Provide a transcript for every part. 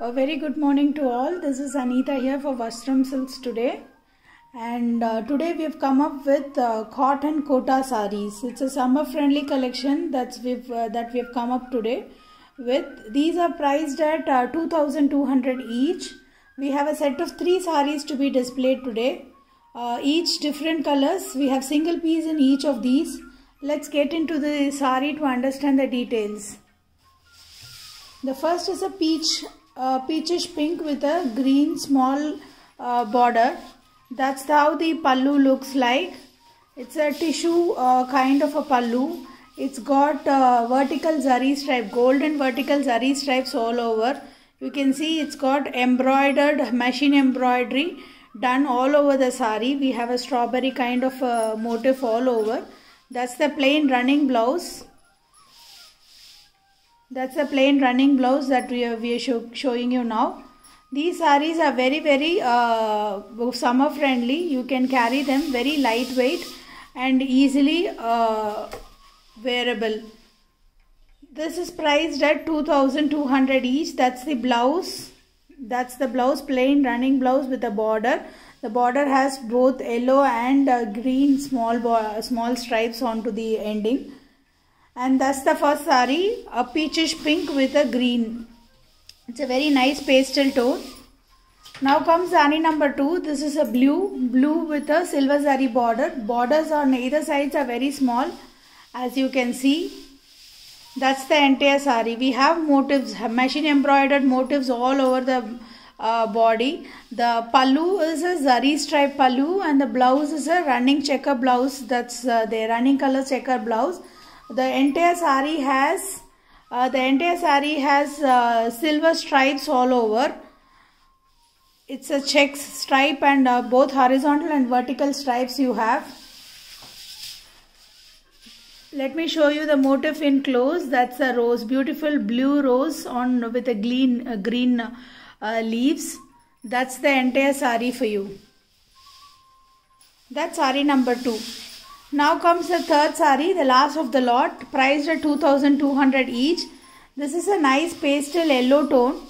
A very good morning to all. This is Anita here for Vasthram Silks today. And uh, today we have come up with uh, cotton kota saris. It's a summer friendly collection that's we've, uh, that we have come up today with. These are priced at uh, 2200 each. We have a set of three saris to be displayed today. Uh, each different colors. We have single piece in each of these. Let's get into the sari to understand the details. The first is a peach, uh, peachish pink with a green small uh, border. That's how the pallu looks like. It's a tissue uh, kind of a pallu. It's got uh, vertical zari stripe, golden vertical zari stripes all over. You can see it's got embroidered machine embroidery done all over the sari. We have a strawberry kind of a motif all over. That's the plain running blouse. That's the plain running blouse that we are, we are show, showing you now. These saris are very very uh, summer friendly. You can carry them very lightweight and easily uh, wearable. This is priced at 2200 each. That's the blouse. That's the blouse plain running blouse with a border. The border has both yellow and uh, green small small stripes onto the ending and that's the first sari. A peachish pink with a green. It's a very nice pastel tone. Now comes sari number two. This is a blue blue with a silver zari border. Borders on either sides are very small as you can see. That's the entire sari. We have motifs machine embroidered motifs all over the uh, body. The pallu is a zari stripe pallu and the blouse is a running checker blouse. That's uh, the running color checker blouse the entire sari has uh, the entire sari has uh, silver stripes all over. It's a check stripe and uh, both horizontal and vertical stripes you have. Let me show you the motif in close. That's a rose beautiful blue rose on with a green green uh, leaves. That's the entire sari for you. That's sari number 2 now comes the third sari, the last of the lot, priced at 2200 each. This is a nice pastel yellow tone.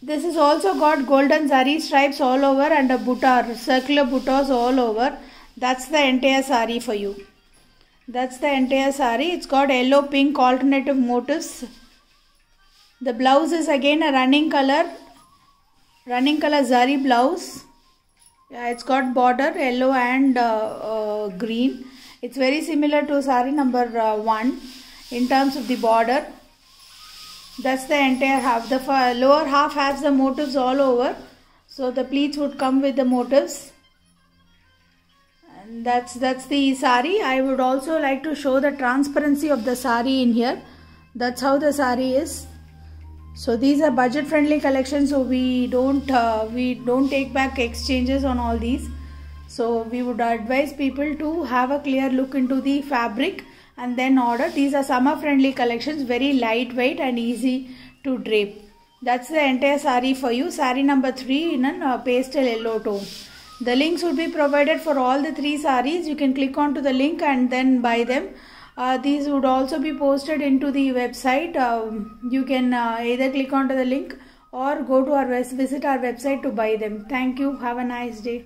This is also got golden zari stripes all over and a buttar, circular buttars all over. That's the entire sari for you. That's the entire sari. It's got yellow pink alternative motifs. The blouse is again a running color, running color zari blouse yeah it's got border yellow and uh, uh, green. It's very similar to sari number uh, one in terms of the border. That's the entire half. The lower half has the motifs all over so the pleats would come with the motifs. And that's that's the sari i would also like to show the transparency of the sari in here. That's how the sari is so these are budget friendly collections so we don't uh, we don't take back exchanges on all these. So we would advise people to have a clear look into the fabric and then order. These are summer friendly collections very lightweight and easy to drape. That's the entire sari for you. Sari number 3 in a uh, pastel yellow tone. The links will be provided for all the three saris. You can click onto the link and then buy them uh, these would also be posted into the website. Um, you can uh, either click onto the link or go to our visit our website to buy them. Thank you. Have a nice day